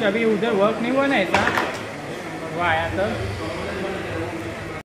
अच्छा अभी उधर वर्क नहीं हुआ ना ऐसा? वो आया तो।